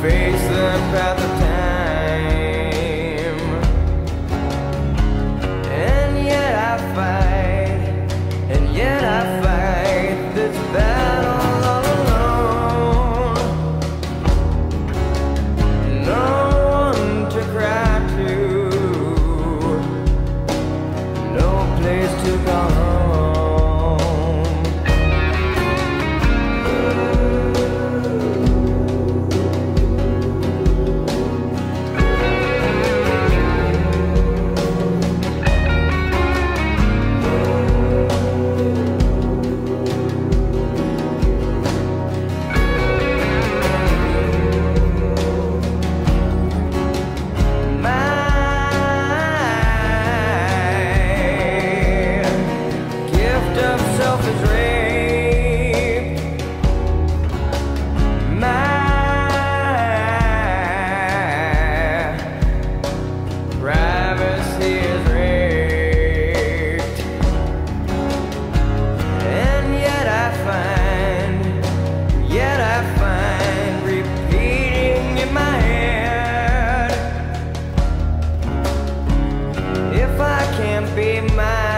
face the path Can't be my